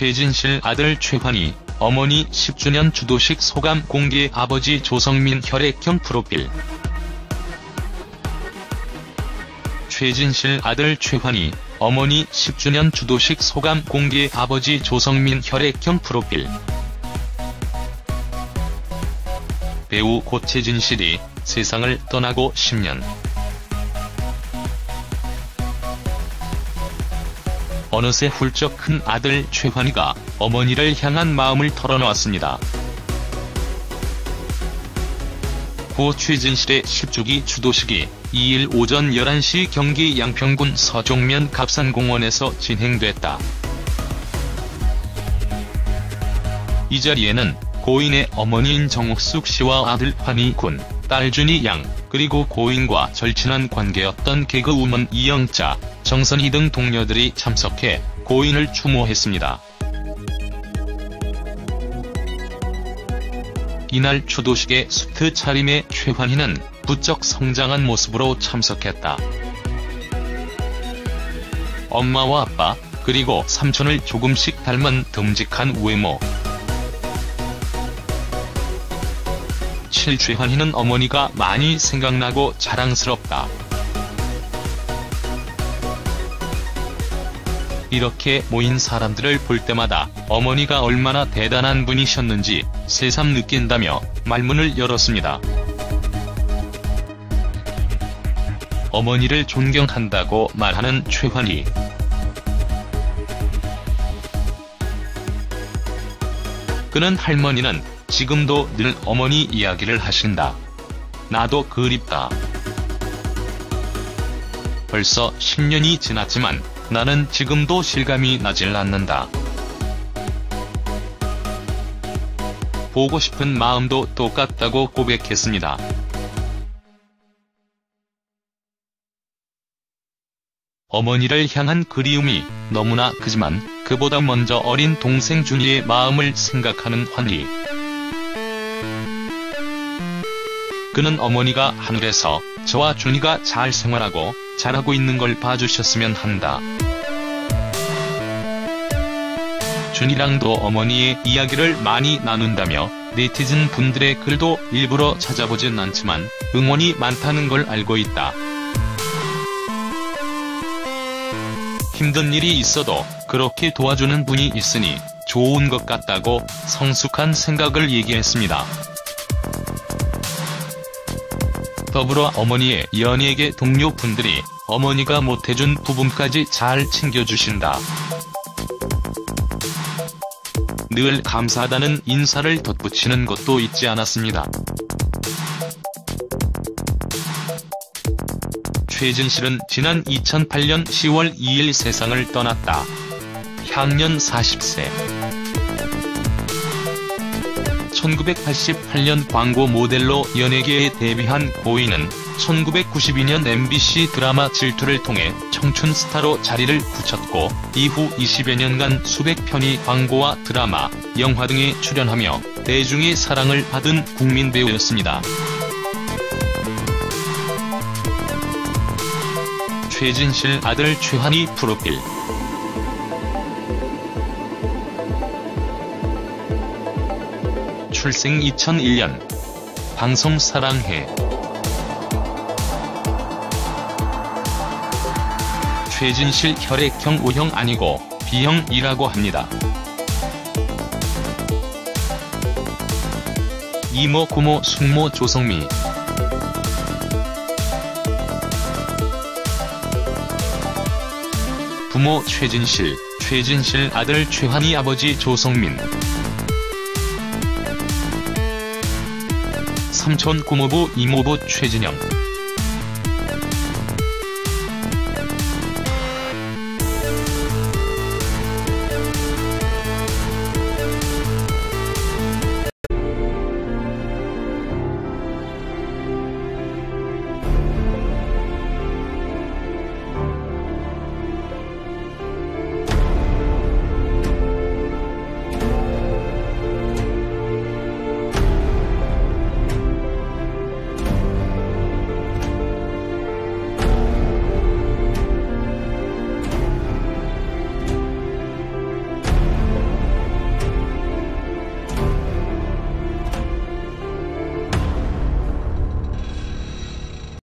최진실 아들 최환희, 어머니 10주년 주도식 소감 공개 아버지 조성민 혈액형 프로필. 최진실 아들 최환희, 어머니 10주년 주도식 소감 공개 아버지 조성민 혈액형 프로필. 배우 고채진 실이 세상을 떠나고 10년 어느새 훌쩍 큰 아들 최환희가 어머니를 향한 마음을 털어놓았습니다. 고 최진실의 10주기 주도식이 2일 오전 11시 경기 양평군 서종면 갑산공원에서 진행됐다. 이 자리에는 고인의 어머니인 정옥숙 씨와 아들 환희 군, 딸 준희 양, 그리고 고인과 절친한 관계였던 개그우먼 이영자, 정선희 등 동료들이 참석해 고인을 추모했습니다. 이날 추도식의 수트 차림에 최환희는 부쩍 성장한 모습으로 참석했다. 엄마와 아빠, 그리고 삼촌을 조금씩 닮은 듬직한 외모. 칠최환희는 어머니가 많이 생각나고 자랑스럽다. 이렇게 모인 사람들을 볼 때마다 어머니가 얼마나 대단한 분이셨는지 새삼 느낀다며 말문을 열었습니다. 어머니를 존경한다고 말하는 최환희. 그는 할머니는 지금도 늘 어머니 이야기를 하신다. 나도 그립다. 벌써 10년이 지났지만 나는 지금도 실감이 나질 않는다. 보고 싶은 마음도 똑같다고 고백했습니다. 어머니를 향한 그리움이 너무나 크지만 그보다 먼저 어린 동생 준이의 마음을 생각하는 환희. 그는 어머니가 하늘에서 저와 준이가 잘 생활하고 잘하고 있는 걸 봐주셨으면 한다. 준이랑도 어머니의 이야기를 많이 나눈다며 네티즌 분들의 글도 일부러 찾아보진 않지만 응원이 많다는 걸 알고 있다. 힘든 일이 있어도 그렇게 도와주는 분이 있으니 좋은 것 같다고 성숙한 생각을 얘기했습니다. 더불어 어머니의 연예계 동료분들이 어머니가 못해준 부분까지 잘 챙겨주신다. 늘 감사하다는 인사를 덧붙이는 것도 잊지 않았습니다. 최진실은 지난 2008년 10월 2일 세상을 떠났다. 향년 40세. 1988년 광고 모델로 연예계에 데뷔한 고인은 1992년 MBC 드라마 질투를 통해 청춘 스타로 자리를 굳혔고 이후 20여 년간 수백 편의 광고와 드라마, 영화 등에 출연하며 대중의 사랑을 받은 국민 배우였습니다. 최진실 아들 최환희 프로필 출생 2001년. 방송 사랑해. 최진실 혈액형 O형 아니고 B형이라고 합니다. 이모 고모 숙모 조성미. 부모 최진실, 최진실 아들 최환희 아버지 조성민 삼촌 고모부 이모부 최진영